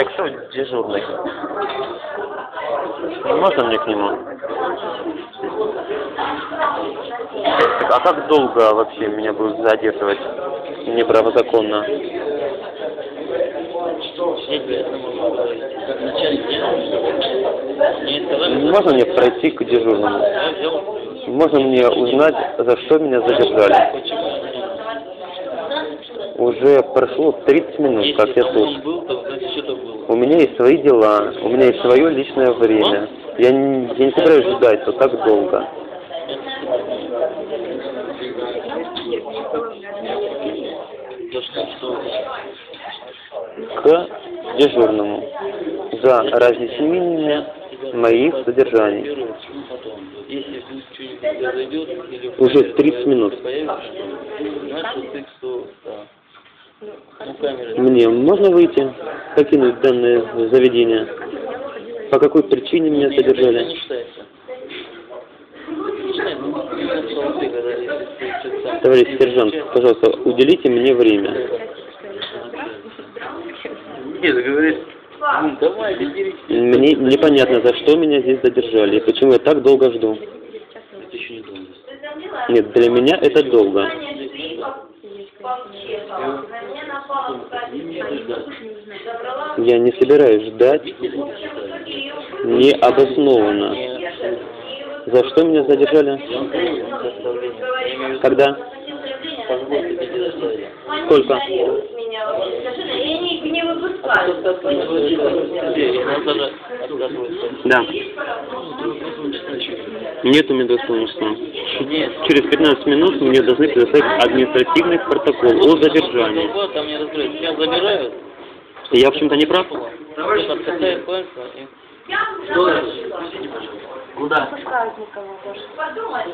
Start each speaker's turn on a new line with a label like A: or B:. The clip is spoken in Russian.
A: Дежурный. Можно мне к нему? А как долго вообще меня будут задерживать неправозаконно? Можно мне пройти к дежурному? Можно мне узнать, за что меня задержали? Уже прошло 30 минут, как я тут. Меня есть свои дела, у меня есть свое личное время. Я не, я не собираюсь ждать вот так долго. К дежурному за разъяснение моих содержаний. Уже
B: камере
A: 30 минут.
B: Ну.
A: Мне можно выйти, покинуть данное заведение? По какой причине меня содержали? Товарищ сержант, пожалуйста, уделите мне время.
B: Нет, говорит, ну.
A: Мне непонятно, за что меня здесь задержали и почему я так долго жду. Нет, для меня это долго. Я не собираюсь ждать необоснованно. За что меня задержали? Когда? Сколько? Да. Нет у меня достоинства.
B: Нет.
A: Через 15 минут мне должны предоставить административный протокол о задержании.
B: Вот, там не разбирают. Тебя забирают,
A: Я в чем-то не прав?
C: Что?
B: Куда?
C: Подумай.